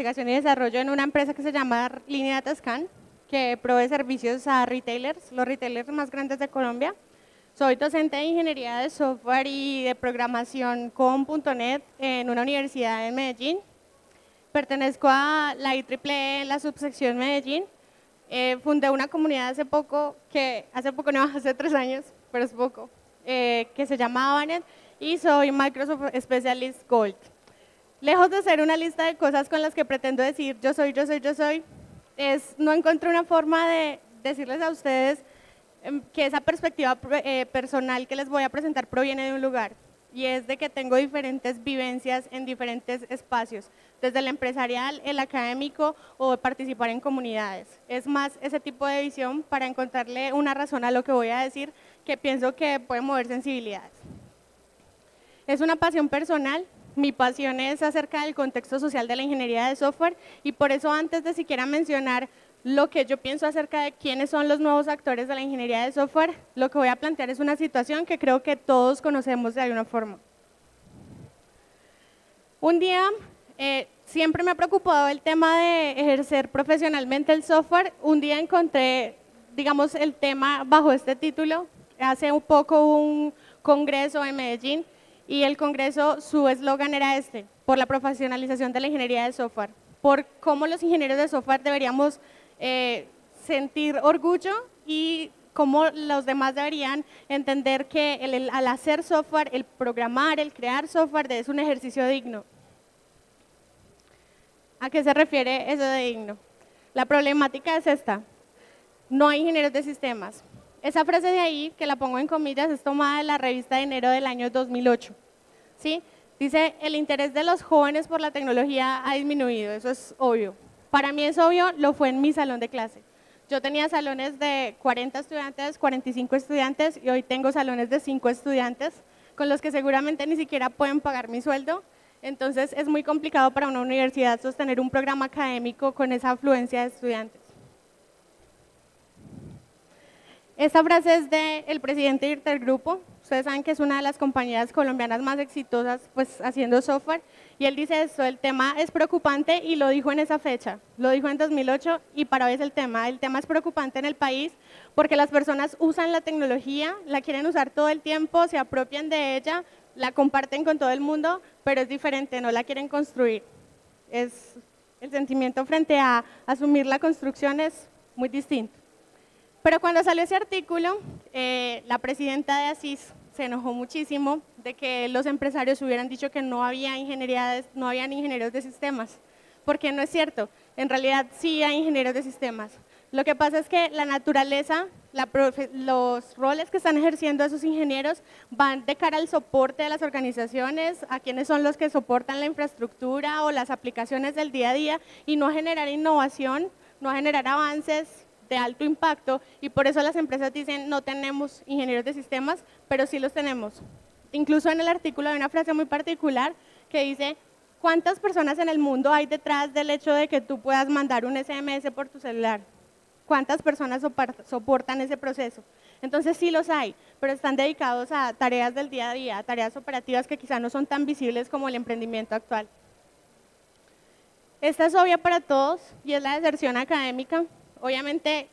investigación y desarrollo en una empresa que se llama Línea Scan, que provee servicios a retailers, los retailers más grandes de Colombia. Soy docente de ingeniería de software y de programación con .NET en una universidad en Medellín. Pertenezco a la IEEE, la subsección Medellín. Eh, fundé una comunidad hace poco, que hace poco no, hace tres años, pero es poco, eh, que se llama Avanet y soy Microsoft Specialist Gold. Lejos de ser una lista de cosas con las que pretendo decir yo soy, yo soy, yo soy, es, no encuentro una forma de decirles a ustedes em, que esa perspectiva eh, personal que les voy a presentar proviene de un lugar y es de que tengo diferentes vivencias en diferentes espacios, desde el empresarial, el académico o participar en comunidades. Es más ese tipo de visión para encontrarle una razón a lo que voy a decir que pienso que puede mover sensibilidades. Es una pasión personal, mi pasión es acerca del contexto social de la ingeniería de software y por eso antes de siquiera mencionar lo que yo pienso acerca de quiénes son los nuevos actores de la ingeniería de software, lo que voy a plantear es una situación que creo que todos conocemos de alguna forma. Un día, eh, siempre me ha preocupado el tema de ejercer profesionalmente el software. Un día encontré, digamos, el tema bajo este título. Hace un poco un congreso en Medellín y el congreso, su eslogan era este, por la profesionalización de la ingeniería de software, por cómo los ingenieros de software deberíamos eh, sentir orgullo y cómo los demás deberían entender que al hacer software, el programar, el crear software es un ejercicio digno. ¿A qué se refiere eso de digno? La problemática es esta. No hay ingenieros de sistemas. Esa frase de ahí, que la pongo en comillas, es tomada de la revista de enero del año 2008. ¿sí? Dice, el interés de los jóvenes por la tecnología ha disminuido, eso es obvio. Para mí es obvio, lo fue en mi salón de clase. Yo tenía salones de 40 estudiantes, 45 estudiantes y hoy tengo salones de 5 estudiantes con los que seguramente ni siquiera pueden pagar mi sueldo. Entonces es muy complicado para una universidad sostener un programa académico con esa afluencia de estudiantes. Esta frase es del presidente de Intergrupo, ustedes saben que es una de las compañías colombianas más exitosas pues, haciendo software, y él dice esto, el tema es preocupante y lo dijo en esa fecha, lo dijo en 2008 y para hoy es el tema, el tema es preocupante en el país porque las personas usan la tecnología, la quieren usar todo el tiempo, se apropian de ella, la comparten con todo el mundo, pero es diferente, no la quieren construir. Es, el sentimiento frente a asumir la construcción es muy distinto. Pero cuando salió ese artículo, eh, la presidenta de ASIS se enojó muchísimo de que los empresarios hubieran dicho que no había ingeniería, no habían ingenieros de sistemas, porque no es cierto. En realidad sí hay ingenieros de sistemas. Lo que pasa es que la naturaleza, los roles que están ejerciendo esos ingenieros van de cara al soporte de las organizaciones, a quienes son los que soportan la infraestructura o las aplicaciones del día a día y no a generar innovación, no a generar avances de alto impacto y por eso las empresas dicen no tenemos ingenieros de sistemas, pero sí los tenemos. Incluso en el artículo hay una frase muy particular que dice, ¿cuántas personas en el mundo hay detrás del hecho de que tú puedas mandar un SMS por tu celular? ¿Cuántas personas soportan ese proceso? Entonces sí los hay, pero están dedicados a tareas del día a día, tareas operativas que quizá no son tan visibles como el emprendimiento actual. Esta es obvia para todos y es la deserción académica obviamente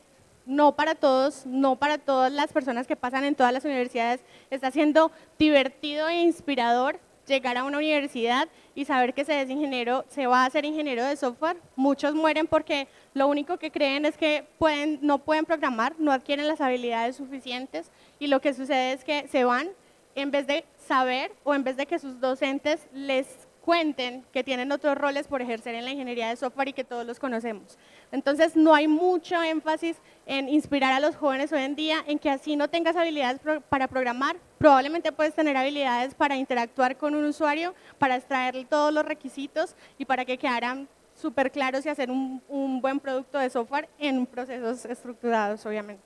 no para todos, no para todas las personas que pasan en todas las universidades, está siendo divertido e inspirador llegar a una universidad y saber que se es ingeniero, se va a ser ingeniero de software. Muchos mueren porque lo único que creen es que pueden, no pueden programar, no adquieren las habilidades suficientes y lo que sucede es que se van en vez de saber o en vez de que sus docentes les cuenten que tienen otros roles por ejercer en la ingeniería de software y que todos los conocemos. Entonces, no hay mucho énfasis en inspirar a los jóvenes hoy en día en que así no tengas habilidades para programar, probablemente puedes tener habilidades para interactuar con un usuario, para extraer todos los requisitos y para que quedaran súper claros y hacer un, un buen producto de software en procesos estructurados, obviamente.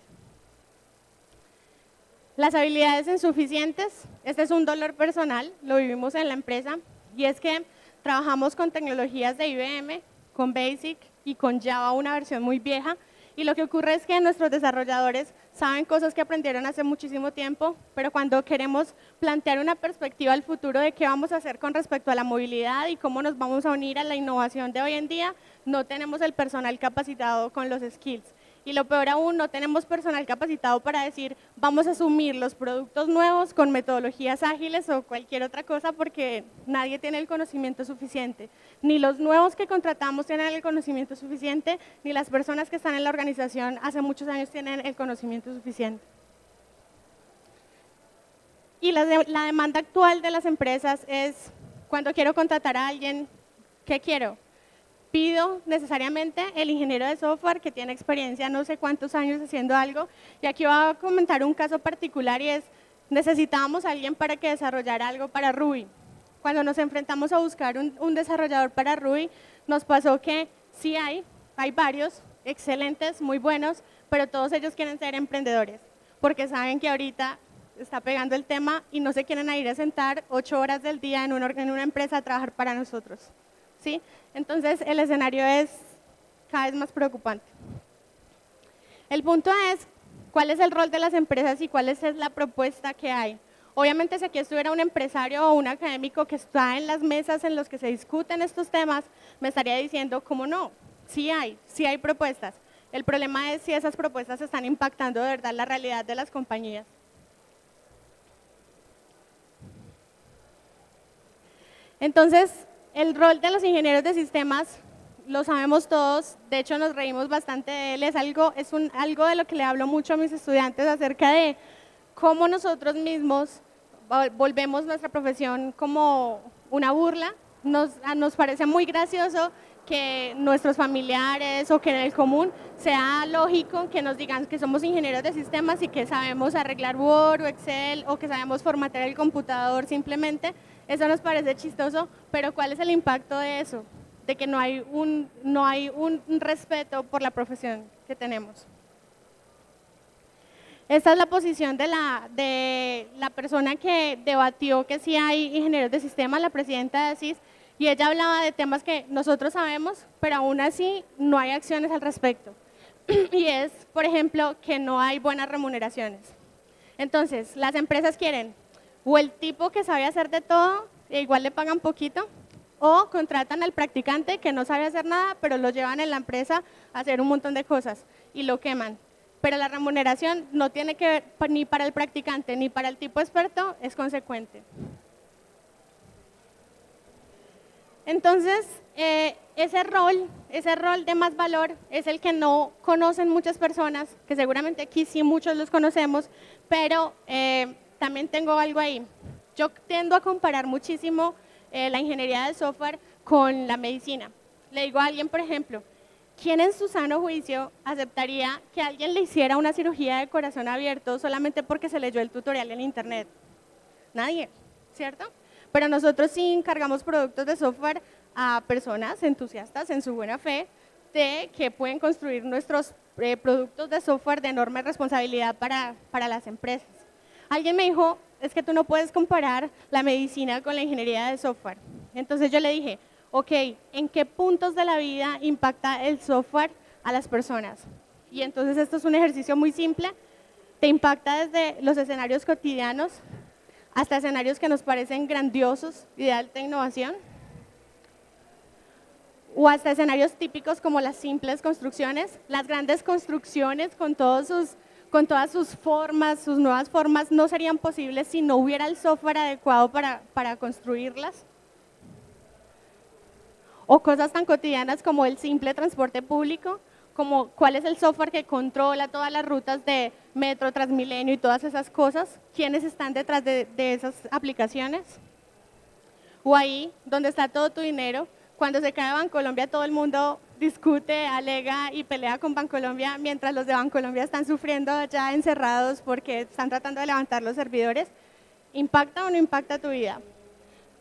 Las habilidades insuficientes, este es un dolor personal, lo vivimos en la empresa, y es que trabajamos con tecnologías de IBM, con BASIC y con Java, una versión muy vieja, Y lo que ocurre es que nuestros desarrolladores saben cosas que aprendieron hace muchísimo tiempo, pero cuando queremos plantear una perspectiva al futuro de qué vamos a hacer con respecto a la movilidad y cómo nos vamos a unir a la innovación de hoy en día, no tenemos el personal capacitado con los skills. Y lo peor aún, no tenemos personal capacitado para decir, vamos a asumir los productos nuevos con metodologías ágiles o cualquier otra cosa porque nadie tiene el conocimiento suficiente. Ni los nuevos que contratamos tienen el conocimiento suficiente, ni las personas que están en la organización hace muchos años tienen el conocimiento suficiente. Y la, la demanda actual de las empresas es, cuando quiero contratar a alguien, ¿qué quiero? Pido necesariamente el ingeniero de software que tiene experiencia no sé cuántos años haciendo algo. Y aquí voy a comentar un caso particular y es, necesitábamos a alguien para que desarrollara algo para Ruby. Cuando nos enfrentamos a buscar un, un desarrollador para Ruby, nos pasó que sí hay, hay varios excelentes, muy buenos, pero todos ellos quieren ser emprendedores, porque saben que ahorita está pegando el tema y no se quieren ir a sentar ocho horas del día en una, en una empresa a trabajar para nosotros. Entonces el escenario es cada vez más preocupante. El punto es, ¿cuál es el rol de las empresas y cuál es la propuesta que hay? Obviamente si aquí estuviera un empresario o un académico que está en las mesas en los que se discuten estos temas, me estaría diciendo, ¿cómo no? Sí hay, sí hay propuestas. El problema es si esas propuestas están impactando de verdad la realidad de las compañías. Entonces, el rol de los ingenieros de sistemas lo sabemos todos, de hecho nos reímos bastante de él, es algo, es algo de lo que le hablo mucho a mis estudiantes acerca de cómo nosotros mismos volvemos nuestra profesión como una burla. Nos, nos parece muy gracioso que nuestros familiares o que en el común sea lógico que nos digan que somos ingenieros de sistemas y que sabemos arreglar Word o Excel o que sabemos formatear el computador simplemente, eso nos parece chistoso, pero ¿cuál es el impacto de eso? De que no hay un, no hay un respeto por la profesión que tenemos. Esta es la posición de la, de la persona que debatió que sí hay ingenieros de sistemas, la presidenta de CIS, y ella hablaba de temas que nosotros sabemos, pero aún así no hay acciones al respecto. y es, por ejemplo, que no hay buenas remuneraciones. Entonces, las empresas quieren o el tipo que sabe hacer de todo, e igual le pagan poquito, o contratan al practicante que no sabe hacer nada, pero lo llevan en la empresa a hacer un montón de cosas y lo queman. Pero la remuneración no tiene que ver ni para el practicante ni para el tipo experto, es consecuente. Entonces, eh, ese rol, ese rol de más valor es el que no conocen muchas personas, que seguramente aquí sí muchos los conocemos, pero eh, también tengo algo ahí. Yo tiendo a comparar muchísimo eh, la ingeniería de software con la medicina. Le digo a alguien, por ejemplo, ¿quién en su sano juicio aceptaría que alguien le hiciera una cirugía de corazón abierto solamente porque se leyó el tutorial en internet? Nadie, ¿cierto? Pero nosotros sí encargamos productos de software a personas entusiastas en su buena fe de que pueden construir nuestros eh, productos de software de enorme responsabilidad para, para las empresas. Alguien me dijo, es que tú no puedes comparar la medicina con la ingeniería de software. Entonces yo le dije, ok, ¿en qué puntos de la vida impacta el software a las personas? Y entonces esto es un ejercicio muy simple, te impacta desde los escenarios cotidianos hasta escenarios que nos parecen grandiosos y de alta innovación, o hasta escenarios típicos como las simples construcciones, las grandes construcciones con todos sus con todas sus formas, sus nuevas formas, no serían posibles si no hubiera el software adecuado para, para construirlas. O cosas tan cotidianas como el simple transporte público, como cuál es el software que controla todas las rutas de Metro, Transmilenio y todas esas cosas, quiénes están detrás de, de esas aplicaciones. O ahí, donde está todo tu dinero, cuando se cae Bancolombia todo el mundo discute, alega y pelea con Bancolombia mientras los de Bancolombia están sufriendo ya encerrados porque están tratando de levantar los servidores. ¿Impacta o no impacta tu vida?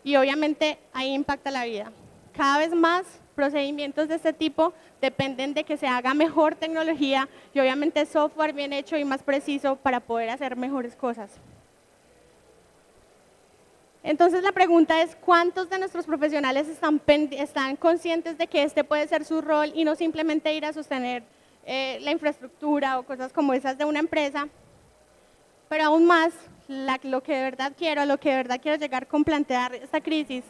Y obviamente ahí impacta la vida. Cada vez más procedimientos de este tipo dependen de que se haga mejor tecnología y obviamente software bien hecho y más preciso para poder hacer mejores cosas. Entonces la pregunta es, ¿cuántos de nuestros profesionales están, conscientes de que este puede ser su rol y no simplemente ir a sostener eh, la infraestructura o cosas como esas de una empresa, pero aún más, lo que de verdad quiero, lo que de verdad quiero llegar con plantear esta crisis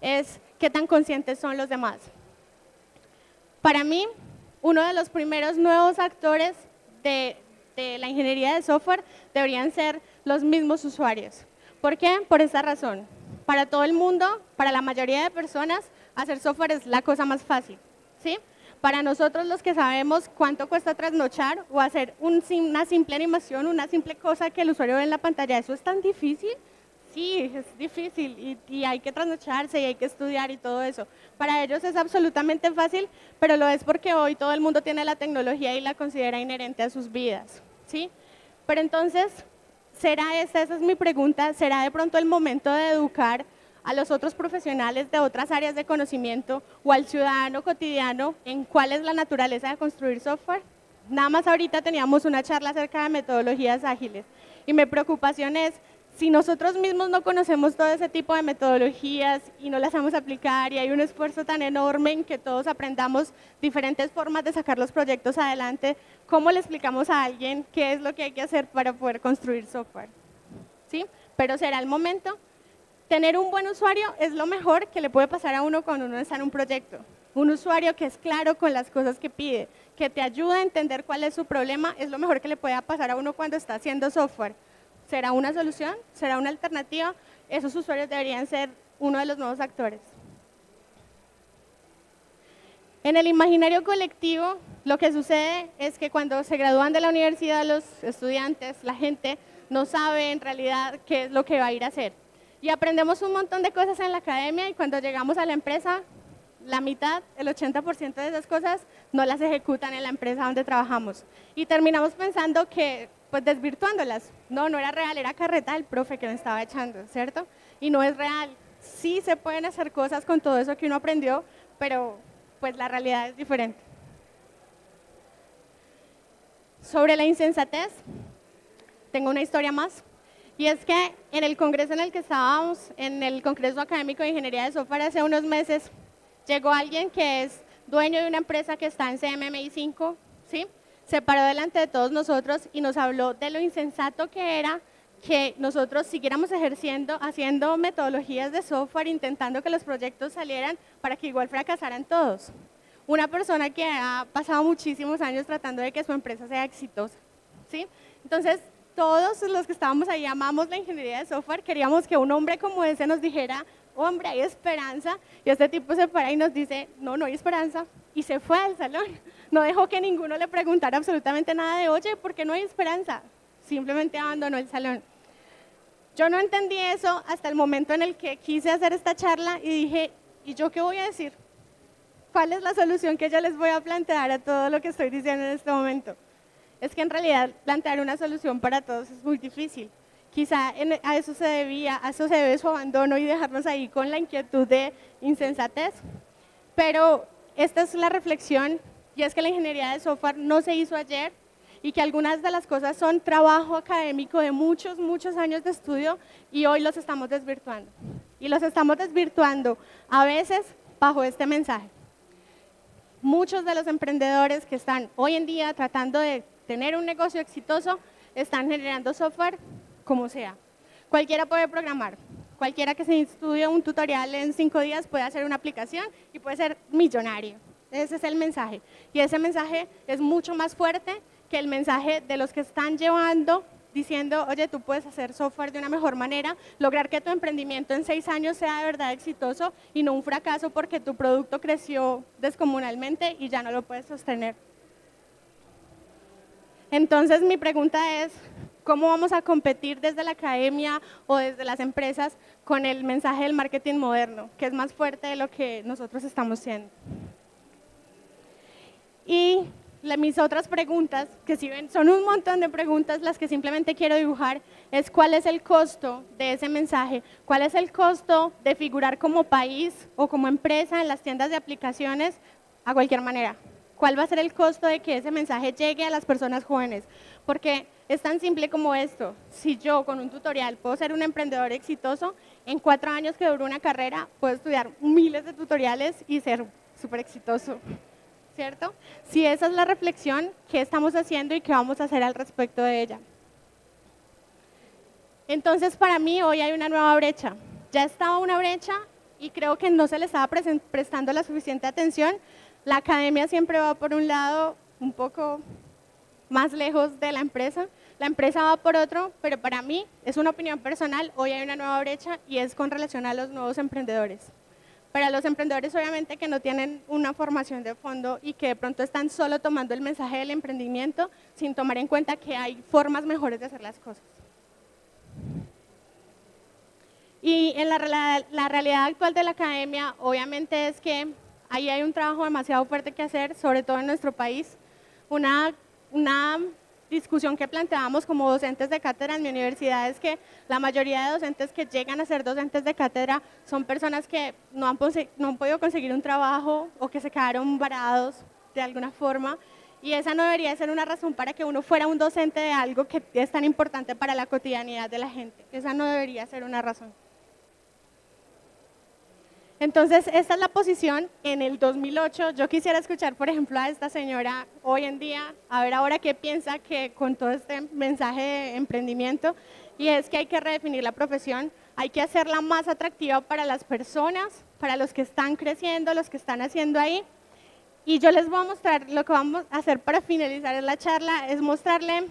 es qué tan conscientes son los demás. Para mí, uno de los primeros nuevos actores de, la ingeniería de software deberían ser los mismos usuarios. ¿Por qué? Por esta razón. Para todo el mundo, para la mayoría de personas, hacer software es la cosa más fácil. ¿sí? Para nosotros los que sabemos cuánto cuesta trasnochar o hacer una simple animación, una simple cosa que el usuario ve en la pantalla, ¿eso es tan difícil? Sí, es difícil y, hay que trasnocharse y hay que estudiar y todo eso. Para ellos es absolutamente fácil, pero lo es porque hoy todo el mundo tiene la tecnología y la considera inherente a sus vidas. ¿sí? Pero entonces, ¿será esa, esa es mi pregunta, será de pronto el momento de educar a los otros profesionales de otras áreas de conocimiento o al ciudadano cotidiano en cuál es la naturaleza de construir software? Nada más ahorita teníamos una charla acerca de metodologías ágiles y mi preocupación es si nosotros mismos no conocemos todo ese tipo de metodologías y no las a aplicar y hay un esfuerzo tan enorme en que todos aprendamos diferentes formas de sacar los proyectos adelante, ¿cómo le explicamos a alguien qué es lo que hay que hacer para poder construir software? ¿Sí? Pero será el momento. Tener un buen usuario es lo mejor que le puede pasar a uno cuando uno está en un proyecto. Un usuario que es claro con las cosas que pide, que te ayuda a entender cuál es su problema, es lo mejor que le puede pasar a uno cuando está haciendo software ¿Será una solución? ¿Será una alternativa? Esos usuarios deberían ser uno de los nuevos actores. En el imaginario colectivo, lo que sucede es que cuando se gradúan de la universidad los estudiantes, la gente, no sabe en realidad qué es lo que va a ir a hacer. Y aprendemos un montón de cosas en la academia y cuando llegamos a la empresa, la mitad, el 80% de esas cosas no las ejecutan en la empresa donde trabajamos. Y terminamos pensando que pues desvirtuándolas. No, no era real, era carreta del profe que me estaba echando, ¿cierto? Y no es real. Sí se pueden hacer cosas con todo eso que uno aprendió, pero pues la realidad es diferente. Sobre la insensatez, tengo una historia más. Y es que en el congreso en el que estábamos, en el Congreso Académico de Ingeniería de Software hace unos meses, llegó alguien que es dueño de una empresa que está en CMMI 5, ¿sí? Se paró delante de todos nosotros y nos habló de lo insensato que era que nosotros siguiéramos ejerciendo, haciendo metodologías de software, intentando que los proyectos salieran para que igual fracasaran todos. Una persona que ha pasado muchísimos años tratando de que su empresa sea exitosa. ¿sí? Entonces, todos los que estábamos ahí amamos la ingeniería de software, queríamos que un hombre como ese nos dijera, hombre, hay esperanza, y este tipo se para y nos dice, no, no hay esperanza, y se fue al salón. No dejó que ninguno le preguntara absolutamente nada de, oye, ¿por qué no hay esperanza? Simplemente abandonó el salón. Yo no entendí eso hasta el momento en el que quise hacer esta charla y dije, ¿y yo qué voy a decir? ¿Cuál es la solución que yo les voy a plantear a todo lo que estoy diciendo en este momento? Es que en realidad plantear una solución para todos es muy difícil. Quizá a eso se debía, a eso se debe su abandono y dejarnos ahí con la inquietud de insensatez. Pero esta es la reflexión y es que la ingeniería de software no se hizo ayer y que algunas de las cosas son trabajo académico de muchos, muchos años de estudio y hoy los estamos desvirtuando. Y los estamos desvirtuando a veces bajo este mensaje. Muchos de los emprendedores que están hoy en día tratando de tener un negocio exitoso están generando software como sea. Cualquiera puede programar, cualquiera que se estudie un tutorial en cinco días puede hacer una aplicación y puede ser millonario. Ese es el mensaje. Y ese mensaje es mucho más fuerte que el mensaje de los que están llevando diciendo, oye, tú puedes hacer software de una mejor manera, lograr que tu emprendimiento en seis años sea de verdad exitoso y no un fracaso porque tu producto creció descomunalmente y ya no lo puedes sostener. Entonces mi pregunta es, ¿Cómo vamos a competir desde la academia o desde las empresas con el mensaje del marketing moderno, que es más fuerte de lo que nosotros estamos siendo? Y mis otras preguntas, que si ven, son un montón de preguntas, las que simplemente quiero dibujar, es cuál es el costo de ese mensaje, cuál es el costo de figurar como país o como empresa en las tiendas de aplicaciones a cualquier manera. ¿Cuál va a ser el costo de que ese mensaje llegue a las personas jóvenes? Porque es tan simple como esto. Si yo con un tutorial puedo ser un emprendedor exitoso, en cuatro años que duro una carrera, puedo estudiar miles de tutoriales y ser súper exitoso. ¿cierto? Si esa es la reflexión, ¿qué estamos haciendo y qué vamos a hacer al respecto de ella? Entonces, para mí hoy hay una nueva brecha. Ya estaba una brecha y creo que no se le estaba prestando la suficiente atención. La academia siempre va por un lado un poco más lejos de la empresa, la empresa va por otro, pero para mí es una opinión personal, hoy hay una nueva brecha y es con relación a los nuevos emprendedores. Para los emprendedores obviamente que no tienen una formación de fondo y que de pronto están solo tomando el mensaje del emprendimiento sin tomar en cuenta que hay formas mejores de hacer las cosas. Y en la, la realidad actual de la academia obviamente es que ahí hay un trabajo demasiado fuerte que hacer, sobre todo en nuestro país. Una, una discusión que planteábamos como docentes de cátedra en mi universidad es que la mayoría de docentes que llegan a ser docentes de cátedra son personas que no han, no han podido conseguir un trabajo o que se quedaron varados de alguna forma y esa no debería ser una razón para que uno fuera un docente de algo que es tan importante para la cotidianidad de la gente. Esa no debería ser una razón. Entonces, esta es la posición en el 2008. Yo quisiera escuchar, por ejemplo, a esta señora hoy en día, a ver ahora qué piensa que con todo este mensaje de emprendimiento, y es que hay que redefinir la profesión, hay que hacerla más atractiva para las personas, para los que están creciendo, los que están haciendo ahí. Y yo les voy a mostrar, lo que vamos a hacer para finalizar la charla es mostrarle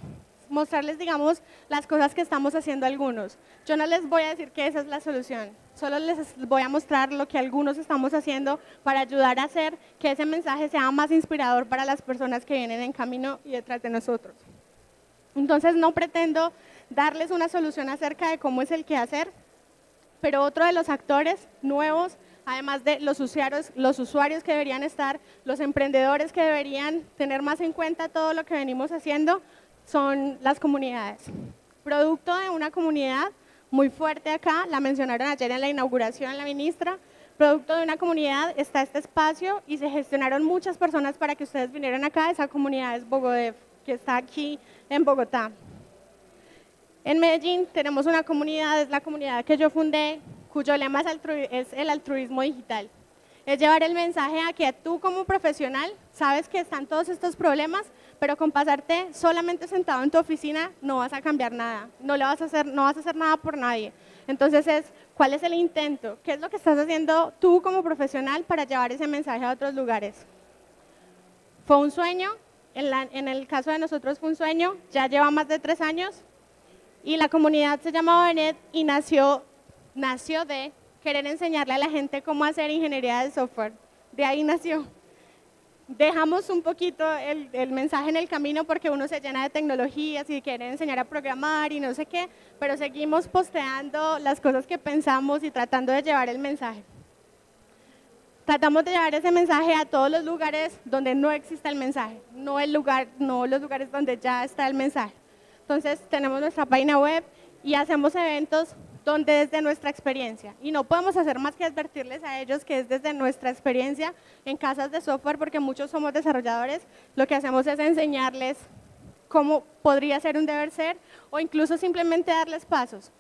mostrarles, digamos, las cosas que estamos haciendo algunos. Yo no les voy a decir que esa es la solución, solo les voy a mostrar lo que algunos estamos haciendo para ayudar a hacer que ese mensaje sea más inspirador para las personas que vienen en camino y detrás de nosotros. Entonces no pretendo darles una solución acerca de cómo es el que hacer, pero otro de los actores nuevos, además de los usuarios, los usuarios que deberían estar, los emprendedores que deberían tener más en cuenta todo lo que venimos haciendo, son las comunidades. Producto de una comunidad muy fuerte acá, la mencionaron ayer en la inauguración la ministra, producto de una comunidad está este espacio y se gestionaron muchas personas para que ustedes vinieran acá, esa comunidad es Bogodef, que está aquí en Bogotá. En Medellín tenemos una comunidad, es la comunidad que yo fundé, cuyo lema es el altruismo digital es llevar el mensaje a que tú como profesional sabes que están todos estos problemas, pero con pasarte solamente sentado en tu oficina no vas a cambiar nada, no, le vas, a hacer, no vas a hacer nada por nadie. Entonces es, ¿cuál es el intento? ¿Qué es lo que estás haciendo tú como profesional para llevar ese mensaje a otros lugares? Fue un sueño, en, en el caso de nosotros fue un sueño, ya lleva más de tres años, y la comunidad se llama Benet y nació, nació de querer enseñarle a la gente cómo hacer ingeniería de software. De ahí nació. Dejamos un poquito el, mensaje en el camino porque uno se llena de tecnologías y quiere enseñar a programar y no sé qué, pero seguimos posteando las cosas que pensamos y tratando de llevar el mensaje. Tratamos de llevar ese mensaje a todos los lugares donde no existe el mensaje, no, el lugar, no los lugares donde ya está el mensaje. Entonces tenemos nuestra página web y hacemos eventos donde desde nuestra experiencia, y no podemos hacer más que advertirles a ellos que es desde nuestra experiencia en casas de software, porque muchos somos desarrolladores, lo que hacemos es enseñarles cómo podría ser un deber ser o incluso simplemente darles pasos.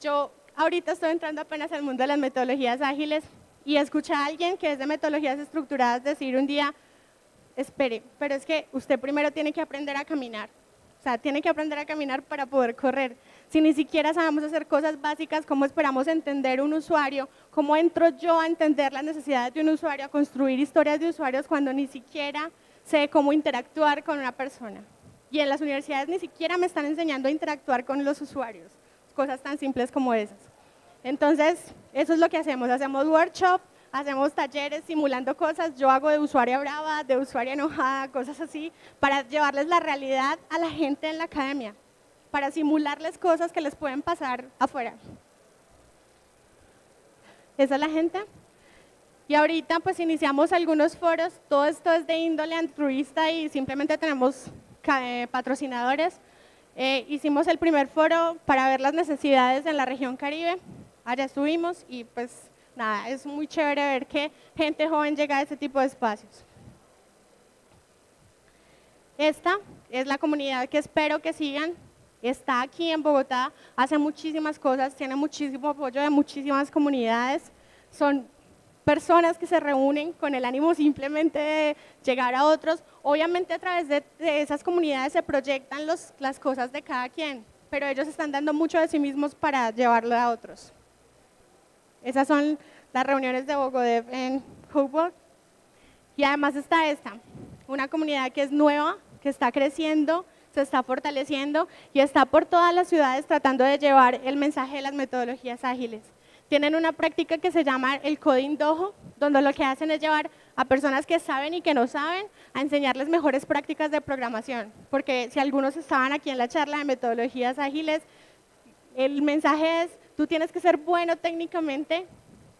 Yo ahorita estoy entrando apenas al mundo de las metodologías ágiles y escuché a alguien que es de metodologías estructuradas decir un día, espere, pero es que usted primero tiene que aprender a caminar. O sea, tiene que aprender a caminar para poder correr. Si ni siquiera sabemos hacer cosas básicas, ¿cómo esperamos entender un usuario? ¿Cómo entro yo a entender las necesidades de un usuario, a construir historias de usuarios cuando ni siquiera sé cómo interactuar con una persona? Y en las universidades ni siquiera me están enseñando a interactuar con los usuarios, cosas tan simples como esas. Entonces, eso es lo que hacemos. Hacemos workshops, hacemos talleres simulando cosas, yo hago de usuaria brava, de usuaria enojada, cosas así, para llevarles la realidad a la gente en la academia, para simularles cosas que les pueden pasar afuera. Esa es la gente. Y ahorita pues iniciamos algunos foros, todo esto es de índole altruista y simplemente tenemos eh, patrocinadores. Eh, hicimos el primer foro para ver las necesidades en la región Caribe, allá estuvimos y pues nada, es muy chévere ver que gente joven llega a ese tipo de espacios. Esta es la comunidad que espero que sigan. Está aquí en Bogotá, hace muchísimas cosas, tiene muchísimo apoyo de muchísimas comunidades. Son personas que se reúnen con el ánimo simplemente de llegar a otros. Obviamente a través de, esas comunidades se proyectan las cosas de cada quien, pero ellos están dando mucho de sí mismos para llevarlo a otros. Esas son las reuniones de Bogodev en Hopewell. Y además está esta, una comunidad que es nueva, que está creciendo, se está fortaleciendo y está por todas las ciudades tratando de llevar el mensaje de las metodologías ágiles. Tienen una práctica que se llama el Coding Dojo, donde lo que hacen es llevar a personas que saben y que no saben a enseñarles mejores prácticas de programación. Porque si algunos estaban aquí en la charla de metodologías ágiles, el mensaje es, tú tienes que ser bueno técnicamente,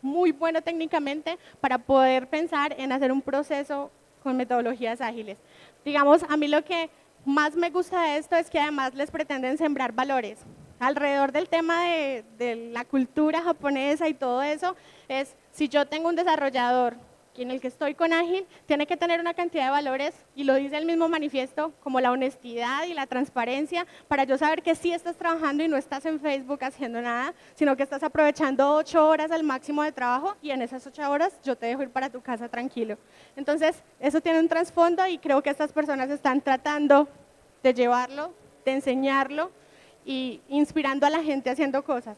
muy bueno técnicamente, para poder pensar en hacer un proceso con metodologías ágiles. Digamos, a mí lo que más me gusta de esto es que además les pretenden sembrar valores. Alrededor del tema de, de la cultura japonesa y todo eso, es si yo tengo un desarrollador en el que estoy con Ágil tiene que tener una cantidad de valores, y lo dice el mismo manifiesto, como la honestidad y la transparencia, para yo saber que sí estás trabajando y no estás en Facebook haciendo nada, sino que estás aprovechando ocho horas al máximo de trabajo y en esas ocho horas yo te dejo ir para tu casa tranquilo. Entonces, eso tiene un trasfondo y creo que estas personas están tratando de llevarlo, de enseñarlo y inspirando a la gente haciendo cosas.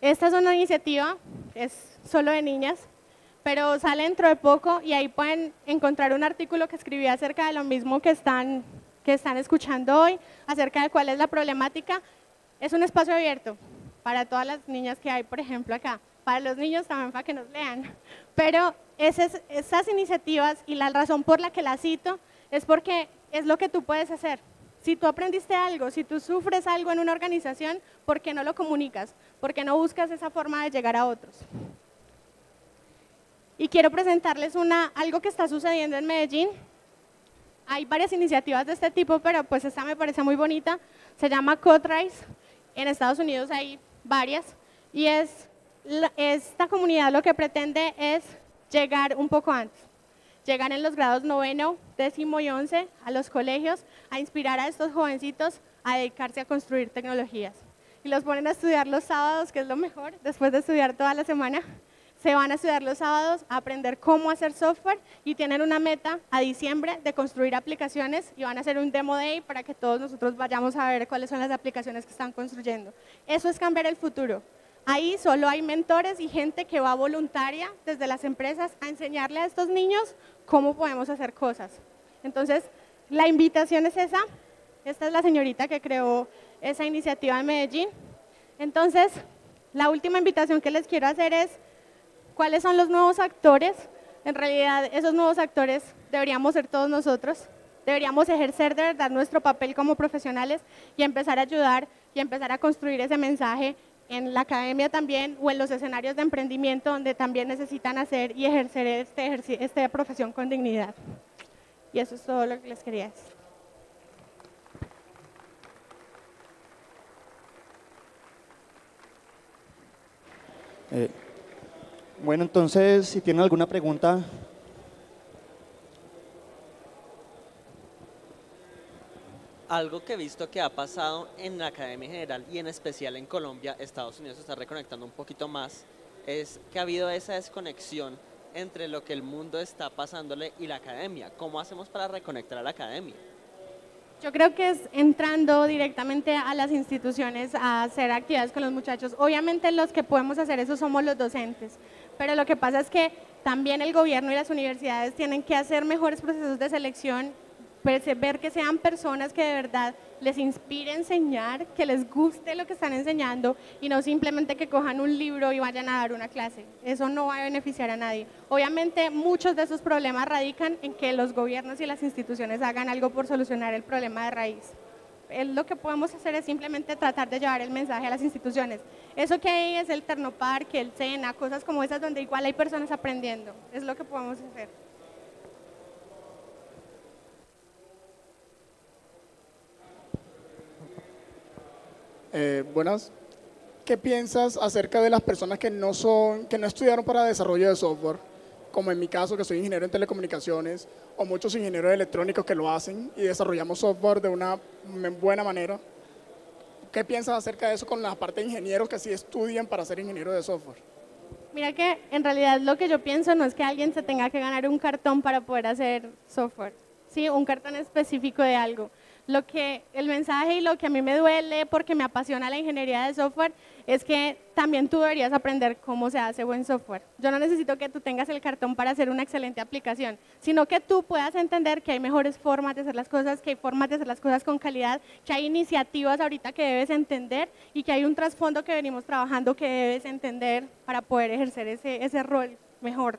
Esta es una iniciativa, es solo de niñas, pero sale dentro de poco y ahí pueden encontrar un artículo que escribí acerca de lo mismo que están, que están escuchando hoy, acerca de cuál es la problemática. Es un espacio abierto para todas las niñas que hay, por ejemplo, acá. Para los niños también para que nos lean. Pero esas, esas iniciativas y la razón por la que las cito es porque es lo que tú puedes hacer. Si tú aprendiste algo, si tú sufres algo en una organización, ¿por qué no lo comunicas? ¿Por qué no buscas esa forma de llegar a otros? Y quiero presentarles una, algo que está sucediendo en Medellín. Hay varias iniciativas de este tipo, pero pues esta me parece muy bonita. Se llama Codrise. En Estados Unidos hay varias. Y es, esta comunidad lo que pretende es llegar un poco antes. Llegar en los grados noveno, décimo y once a los colegios a inspirar a estos jovencitos a dedicarse a construir tecnologías. Y los ponen a estudiar los sábados, que es lo mejor, después de estudiar toda la semana se van a estudiar los sábados a aprender cómo hacer software y tienen una meta a diciembre de construir aplicaciones y van a hacer un demo day para que todos nosotros vayamos a ver cuáles son las aplicaciones que están construyendo. Eso es cambiar el futuro. Ahí solo hay mentores y gente que va voluntaria desde las empresas a enseñarle a estos niños cómo podemos hacer cosas. Entonces, la invitación es esa. Esta es la señorita que creó esa iniciativa en Medellín. Entonces, la última invitación que les quiero hacer es ¿Cuáles son los nuevos actores? En realidad, esos nuevos actores deberíamos ser todos nosotros. Deberíamos ejercer de verdad nuestro papel como profesionales y empezar a ayudar y empezar a construir ese mensaje en la academia también o en los escenarios de emprendimiento donde también necesitan hacer y ejercer este, esta profesión con dignidad. Y eso es todo lo que les quería decir. Eh, bueno, entonces, si tienen alguna pregunta. Algo que he visto que ha pasado en la academia general y en especial en Colombia, Estados Unidos está reconectando un poquito más, es que ha habido esa desconexión entre lo que el mundo está pasándole y la academia. ¿Cómo hacemos para reconectar a la academia? Yo creo que es entrando directamente a las instituciones a hacer actividades con los muchachos. Obviamente los que podemos hacer eso somos los docentes, pero lo que pasa es que también el gobierno y las universidades tienen que hacer mejores procesos de selección, ver que sean personas que de verdad les inspire enseñar, que les guste lo que están enseñando y no simplemente que cojan un libro y vayan a dar una clase. Eso no va a beneficiar a nadie. Obviamente muchos de esos problemas radican en que los gobiernos y las instituciones hagan algo por solucionar el problema de raíz lo que podemos hacer es simplemente tratar de llevar el mensaje a las instituciones. Eso que hay es el Ternoparque, el SENA, cosas como esas donde igual hay personas aprendiendo. Es lo que podemos hacer. Eh, buenas. ¿Qué piensas acerca de las personas que no son, que no estudiaron para desarrollo de software? como en mi caso que soy ingeniero en telecomunicaciones, o muchos ingenieros electrónicos que lo hacen y desarrollamos software de una buena manera. ¿Qué piensas acerca de eso con la parte de ingenieros que sí estudian para ser ingenieros de software? Mira que en realidad lo que yo pienso no es que alguien se tenga que ganar un cartón para poder hacer software, ¿sí? un cartón específico de algo. Lo que el mensaje y lo que a mí me duele porque me apasiona la ingeniería de software es que también tú deberías aprender cómo se hace buen software. Yo no necesito que tú tengas el cartón para hacer una excelente aplicación, sino que tú puedas entender que hay mejores formas de hacer las cosas, que hay formas de hacer las cosas con calidad, que hay iniciativas ahorita que debes entender y que hay un trasfondo que venimos trabajando que debes entender para poder ejercer ese, ese rol mejor.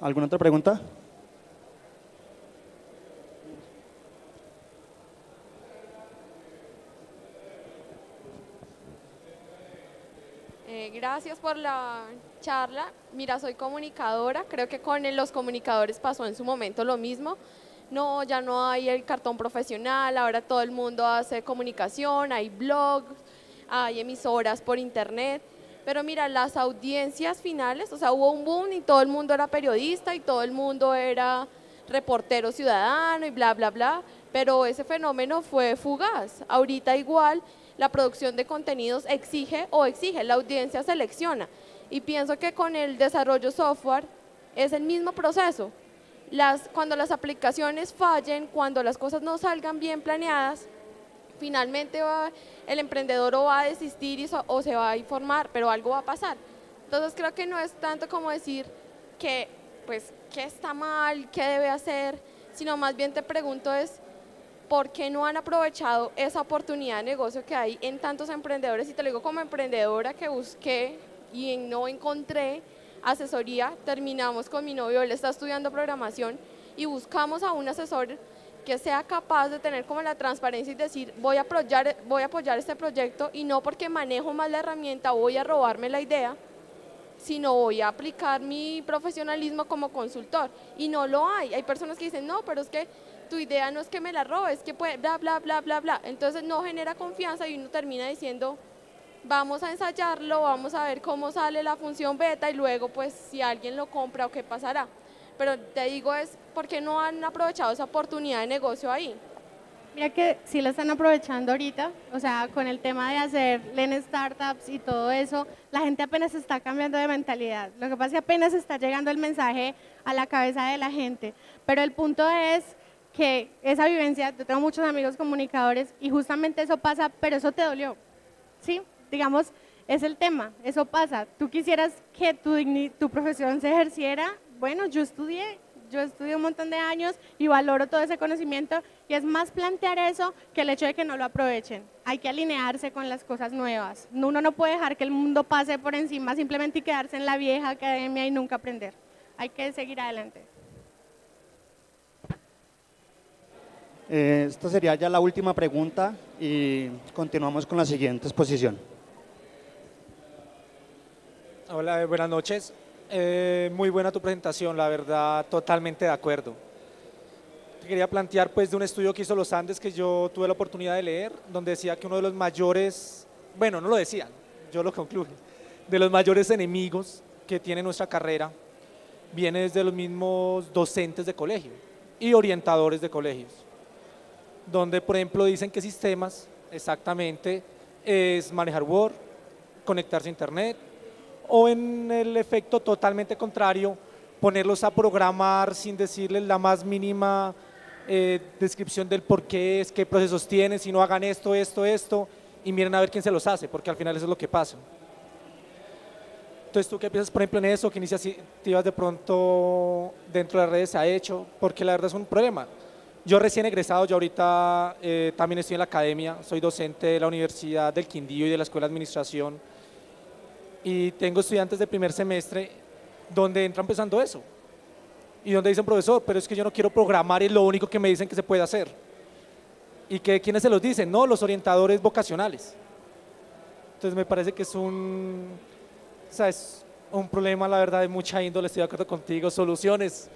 ¿Alguna otra pregunta? Gracias por la charla. Mira, soy comunicadora. Creo que con los comunicadores pasó en su momento lo mismo. No, ya no hay el cartón profesional, ahora todo el mundo hace comunicación, hay blogs, hay emisoras por internet. Pero mira, las audiencias finales, o sea, hubo un boom y todo el mundo era periodista y todo el mundo era reportero ciudadano y bla, bla, bla. Pero ese fenómeno fue fugaz. Ahorita igual la producción de contenidos exige o exige, la audiencia selecciona. Y pienso que con el desarrollo software es el mismo proceso. Las, cuando las aplicaciones fallen, cuando las cosas no salgan bien planeadas, finalmente el emprendedor o va a desistir o se va a informar, pero algo va a pasar. Entonces creo que no es tanto como decir que, pues, qué está mal, qué debe hacer, sino más bien te pregunto es, ¿por qué no han aprovechado esa oportunidad de negocio que hay en tantos emprendedores? Y te lo digo como emprendedora que busqué y no encontré asesoría, terminamos con mi novio, él está estudiando programación y buscamos a un asesor que sea capaz de tener como la transparencia y decir voy a apoyar, voy a apoyar este proyecto y no porque manejo más la herramienta voy a robarme la idea, sino voy a aplicar mi profesionalismo como consultor. Y no lo hay. Hay personas que dicen, no, pero es que tu idea no es que me la robes, que puede, bla, bla, bla, bla, bla. Entonces no genera confianza y uno termina diciendo, vamos a ensayarlo, vamos a ver cómo sale la función beta y luego pues si alguien lo compra o qué pasará. Pero te digo es, ¿por qué no han aprovechado esa oportunidad de negocio ahí? Mira que sí la están aprovechando ahorita, o sea, con el tema de hacer Len Startups y todo eso, la gente apenas está cambiando de mentalidad. Lo que pasa es que apenas está llegando el mensaje a la cabeza de la gente. Pero el punto es que esa vivencia, yo tengo muchos amigos comunicadores y justamente eso pasa, pero eso te dolió, ¿sí? Digamos, es el tema, eso pasa. Tú quisieras que tu, profesión se ejerciera, bueno, yo estudié, yo estudié un montón de años y valoro todo ese conocimiento y es más plantear eso que el hecho de que no lo aprovechen. Hay que alinearse con las cosas nuevas. Uno no puede dejar que el mundo pase por encima simplemente y quedarse en la vieja academia y nunca aprender. Hay que seguir adelante. Eh, esta sería ya la última pregunta y continuamos con la siguiente exposición. Hola, buenas noches. Eh, muy buena tu presentación, la verdad, totalmente de acuerdo. Te quería plantear pues de un estudio que hizo los Andes que yo tuve la oportunidad de leer, donde decía que uno de los mayores, bueno, no lo decían, yo lo concluyo, de los mayores enemigos que tiene nuestra carrera viene desde los mismos docentes de colegio y orientadores de colegios donde por ejemplo dicen que sistemas exactamente es manejar Word, conectarse a Internet, o en el efecto totalmente contrario, ponerlos a programar sin decirles la más mínima eh, descripción del por qué es, qué procesos tienen, si no hagan esto, esto, esto, y miren a ver quién se los hace, porque al final eso es lo que pasa. Entonces, ¿tú qué piensas, por ejemplo, en eso? ¿Qué iniciativas de pronto dentro de las redes se ha hecho? Porque la verdad es un problema. Yo recién egresado, yo ahorita eh, también estoy en la academia, soy docente de la Universidad del Quindío y de la Escuela de Administración y tengo estudiantes de primer semestre donde entra empezando eso y donde dicen, profesor, pero es que yo no quiero programar y es lo único que me dicen que se puede hacer. ¿Y que quiénes se los dicen? No, los orientadores vocacionales. Entonces me parece que es un, o sea, es un problema, la verdad, de mucha índole, estoy de acuerdo contigo, soluciones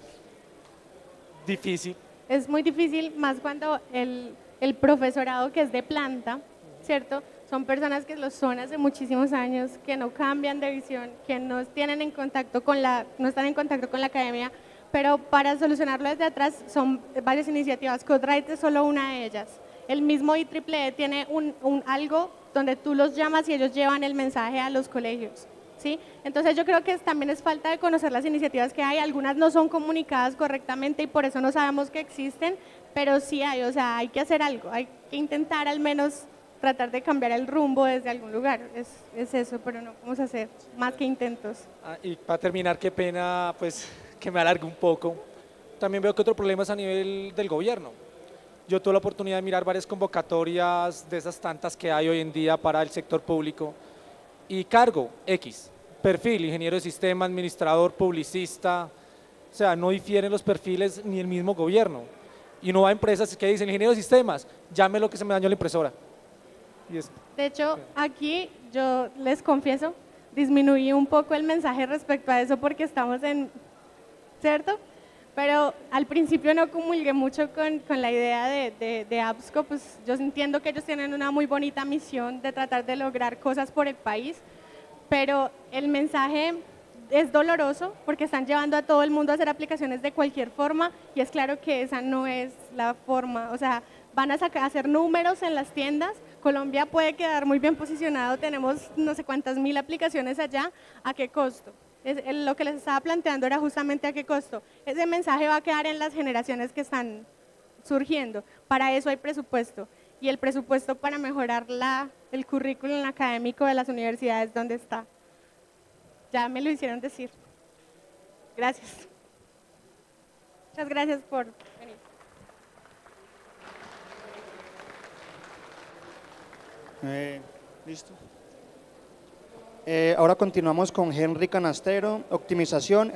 difícil es muy difícil, más cuando el, profesorado que es de planta, ¿cierto? Son personas que lo son hace muchísimos años, que no cambian de visión, que no, tienen en contacto con la, no están en contacto con la academia, pero para solucionarlo desde atrás son varias iniciativas. CodeWrite es solo una de ellas. El mismo IEEE tiene un, un, algo donde tú los llamas y ellos llevan el mensaje a los colegios. ¿Sí? Entonces yo creo que también es falta de conocer las iniciativas que hay, algunas no son comunicadas correctamente y por eso no sabemos que existen, pero sí hay, o sea, hay que hacer algo, hay que intentar al menos tratar de cambiar el rumbo desde algún lugar, es, es eso, pero no vamos a hacer más que intentos. Ah, y para terminar, qué pena, pues que me alargue un poco. También veo que otro problema es a nivel del gobierno. Yo tuve la oportunidad de mirar varias convocatorias de esas tantas que hay hoy en día para el sector público y cargo X, perfil, ingeniero de sistema, administrador, publicista, o sea, no difieren los perfiles ni el mismo gobierno. Y no va a empresas que dicen, ingeniero de sistemas, llame lo que se me dañó la impresora. De hecho, aquí yo les confieso, disminuí un poco el mensaje respecto a eso porque estamos en, ¿cierto? Pero al principio no comulgué mucho con, la idea de, APSCO, pues yo entiendo que ellos tienen una muy bonita misión de tratar de lograr cosas por el país, pero el mensaje es doloroso porque están llevando a todo el mundo a hacer aplicaciones de cualquier forma y es claro que esa no es la forma, o sea, van a sacar, hacer números en las tiendas, Colombia puede quedar muy bien posicionado, tenemos no sé cuántas mil aplicaciones allá, ¿a qué costo? Lo que les estaba planteando era justamente a qué costo. Ese mensaje va a quedar en las generaciones que están surgiendo. Para eso hay presupuesto. Y el presupuesto para mejorar la, el currículum académico de las universidades, ¿dónde está? Ya me lo hicieron decir. Gracias. Muchas gracias por venir. Eh, ¿Listo? Eh, ahora continuamos con Henry Canastero, optimización.